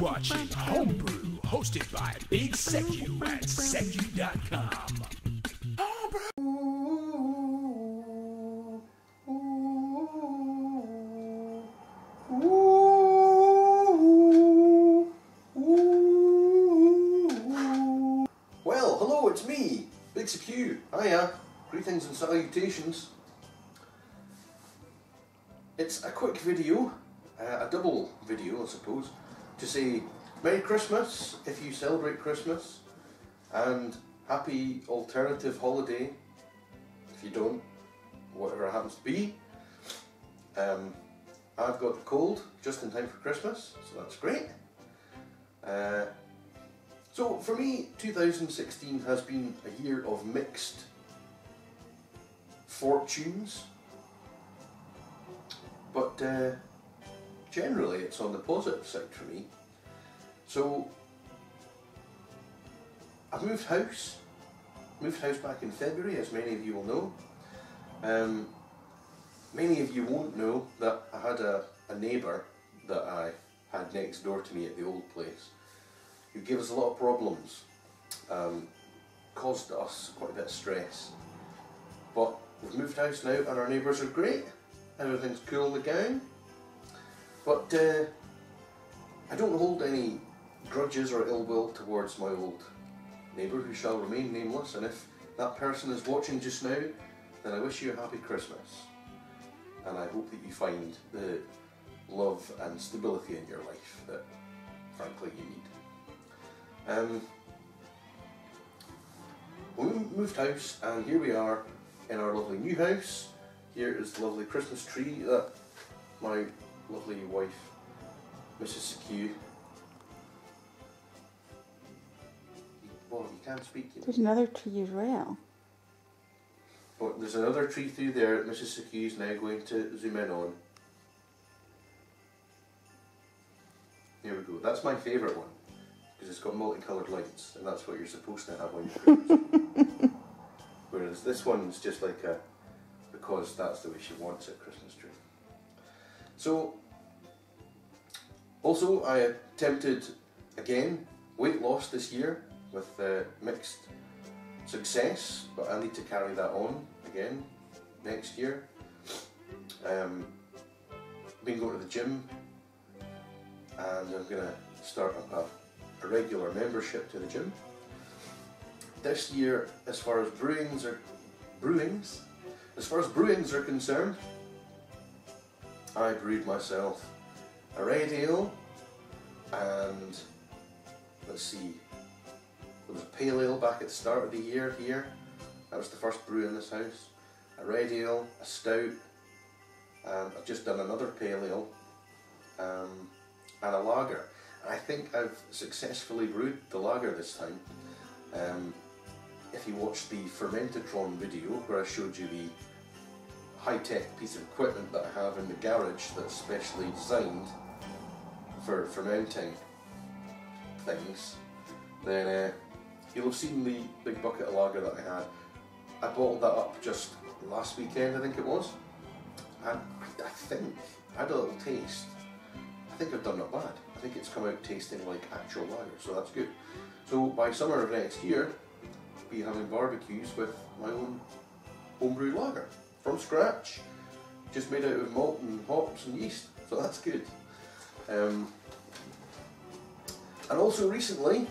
Watching Homebrew, hosted by Big Secue at secu.com. me, Big Q. Hiya, greetings and salutations. It's a quick video, uh, a double video, I suppose, to say Merry Christmas if you celebrate Christmas, and Happy Alternative Holiday if you don't, whatever happens to be. Um, I've got the cold just in time for Christmas, so that's great. Uh, so for me, 2016 has been a year of mixed fortunes, but uh, generally it's on the positive side for me. So I've moved house, moved house back in February, as many of you will know. Um, many of you won't know that I had a, a neighbour that I had next door to me at the old place who gave us a lot of problems, um, caused us quite a bit of stress. But we've moved house now and our neighbours are great, everything's cool in the. But uh, I don't hold any grudges or ill will towards my old neighbour who shall remain nameless and if that person is watching just now then I wish you a happy Christmas and I hope that you find the love and stability in your life that frankly you need. Um, we moved house and here we are in our lovely new house. Here is the lovely Christmas tree that my lovely wife, Mrs. Secue. Well, you can't speak. There's another tree as well. But there's another tree through there that Mrs. Is now going to zoom in on. Here we go. That's my favourite one because it's got multicoloured lights and that's what you're supposed to have on your Christmas. Whereas this one's just like a because that's the way she wants it Christmas tree. So also I attempted again weight loss this year with uh, mixed success, but I need to carry that on again next year. Um, been going to the gym and I'm going to start up a, a regular membership to the gym. This year, as far as brewings are brewings, as far as brewings are concerned, I brewed myself a red ale and let's see, there was a pale ale back at the start of the year here. That was the first brew in this house. A red ale, a stout, and I've just done another pale ale um, and a lager. I think I've successfully brewed the lager this time. Um, if you watched the Fermentatron video where I showed you the high-tech piece of equipment that I have in the garage that's specially designed for fermenting things, then uh, you'll have seen the big bucket of lager that I had. I bottled that up just last weekend, I think it was, and I think I had a little taste. I think I've done not bad. I think it's come out tasting like actual lager, so that's good. So by summer of next year, I'll be having barbecues with my own homebrew lager from scratch, just made out of malt and hops and yeast, so that's good. Um, and also recently,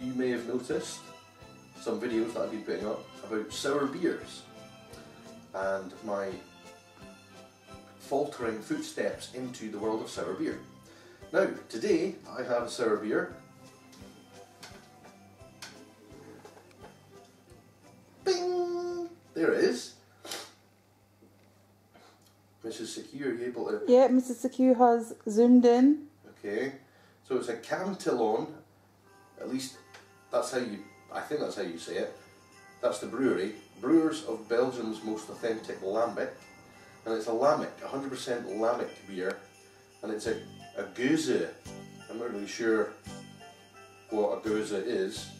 you may have noticed some videos that I've been putting up about sour beers and my faltering footsteps into the world of sour beer. Now, today I have a sour beer. Bing! There it is. Mrs. Secue, are you able to Yeah, Mrs. Secue has zoomed in. Okay, so it's a Cantillon. At least that's how you. I think that's how you say it. That's the brewery. brewers of Belgium's most authentic lambic, and it's a lambic, 100% lambic beer, and it's a, a Gueuze. I'm not really sure what a Gueuze is.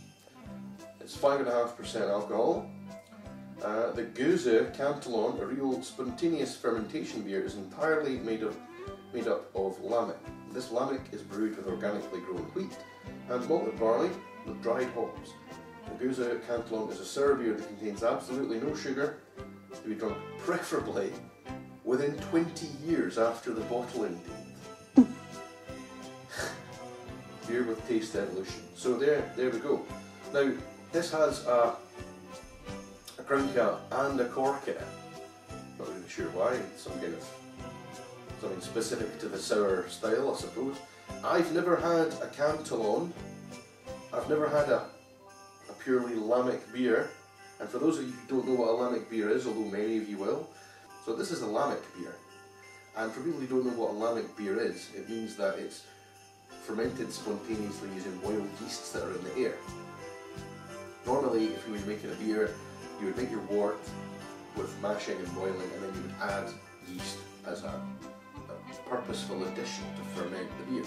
It's 5.5% alcohol. Uh, the Gueuze Cantillon, a real spontaneous fermentation beer, is entirely made of made up of lambic. This lambic is brewed with organically grown wheat and malted barley with dried hops. The Gueuze Cantillon is a sour beer that contains absolutely no sugar, to be drunk preferably within 20 years after the bottling date. Beer with taste evolution. So there, there we go. Now, this has a, a crown cap and a cork in it. Not really sure why. Some kind of something specific to the sour style, I suppose. I've never had a Cantillon. I've never had a, a purely lambic beer. And for those of you who don't know what a lambic beer is, although many of you will, so this is a lambic beer. And for people who don't know what a lambic beer is, it means that it's fermented spontaneously using wild yeasts that are in the air. Normally, if you were making a beer, you would make your wort with mashing and boiling, and then you would add yeast as a, a purposeful addition to ferment the beer.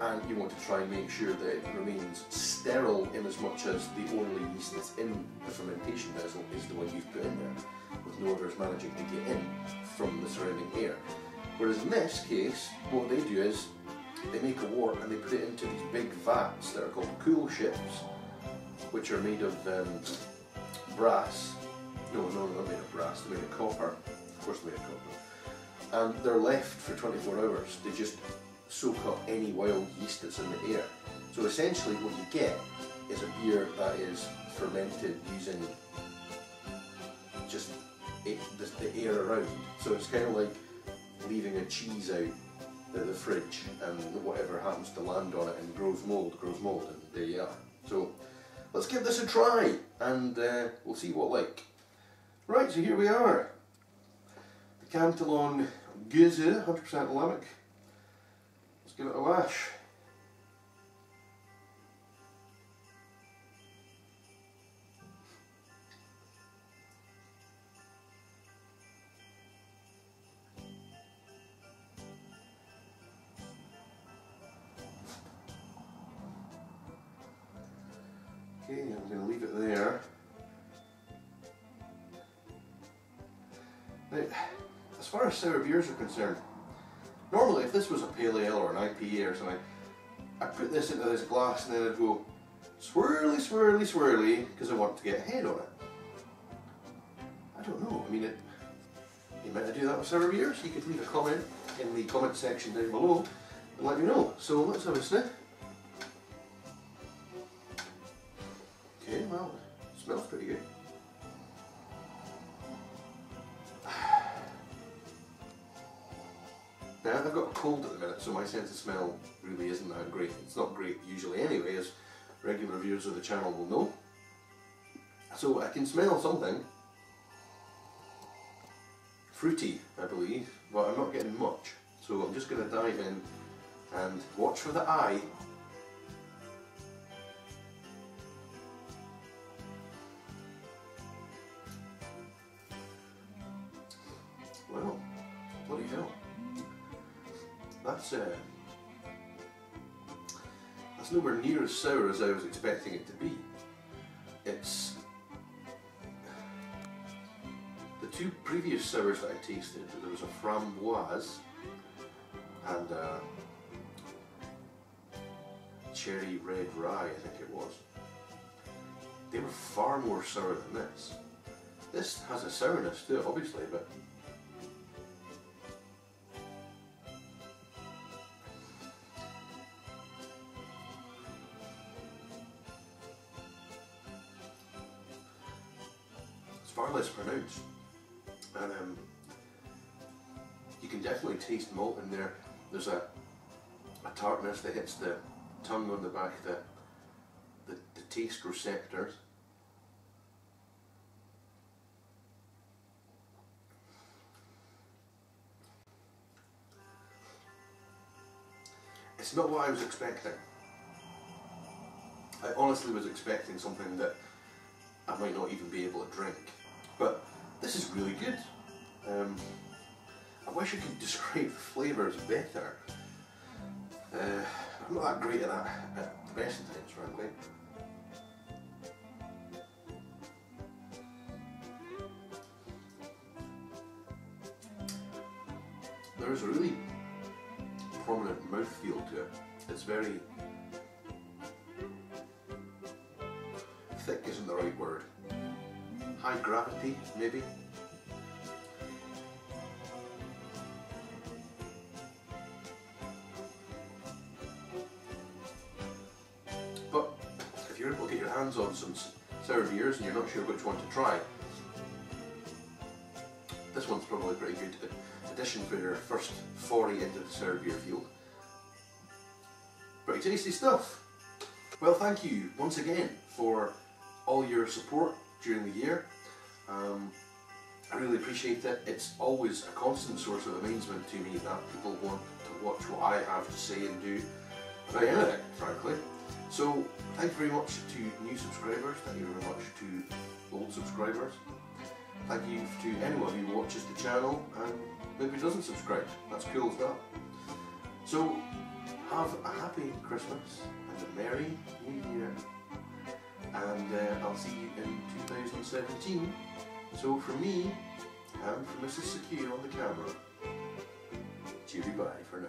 And you want to try and make sure that it remains sterile in as much as the only yeast that's in the fermentation vessel is the one you've put in there, with no others managing to get in from the surrounding air. Whereas in this case, what they do is they make a wort and they put it into these big vats that are called coolships, which are made of um, brass. No, no, they're not made of brass, they're made of copper. Of course, they're made of copper. And they're left for 24 hours. They just soak up any wild yeast that's in the air. So essentially, what you get is a beer that is fermented using just it, the, the air around. So it's kind of like leaving a cheese out the, the fridge and whatever happens to land on it and grows mould, grows mould, and there you are. So let's give this a try and uh, we'll see what like. Right, so here we are. The Cantillon Gueuze, 100% lambic. Let's give it a wash. Okay, I'm going to leave it there. Now, as far as sour beers are concerned, normally if this was a pale ale or an IPA or something, I'd put this into this glass and then I'd go swirly, swirly, swirly because I want to get a head on it. I don't know. I mean, it, you might do that with sour beers. You could leave a comment in the comment section down below and let me know. So let's have a sniff. Regular viewers of the channel will know. So I can smell something. Fruity, I believe, but I'm not getting much. So I'm just going to dive in and watch for the eye Well, bloody hell. That's uh, that's nowhere near as sour as I was expecting it to be. It's the two previous sours that I tasted. There was a framboise and a cherry red rye, I think it was. They were far more sour than this. This has a sourness to it, obviously, but And um, you can definitely taste malt in there. There's a, a tartness that hits the tongue on the back, the, the, the taste receptors. It's not what I was expecting. I honestly was expecting something that I might not even be able to drink. This is really good. Um, I wish I could describe the flavours better. Uh, I'm not that great at that at the best of times, frankly. There is a really prominent mouthfeel to it. It's very Gravity, maybe. But if you're able to get your hands on some sour beers and you're not sure which one to try, this one's probably a pretty good addition for your first foray into the sour beer field. Pretty tasty stuff. Well, thank you once again for all your support during the year. Um, I really appreciate it. It's always a constant source of amazement to me that people want to watch what I have to say and do about anything, frankly. So, thank you very much to new subscribers, thank you very much to old subscribers. Thank you to anyone who watches the channel and maybe doesn't subscribe. That's cool as well. So, have a happy Christmas and a Merry New Year. And uh, I'll see you in 2017. So, for me, and for Mrs. Secue on the camera, cheery bye for now.